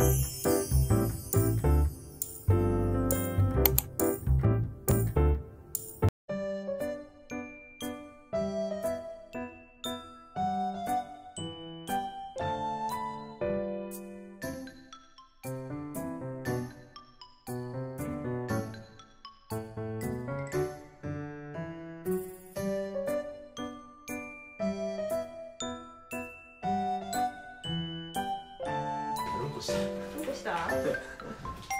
うした？どうした？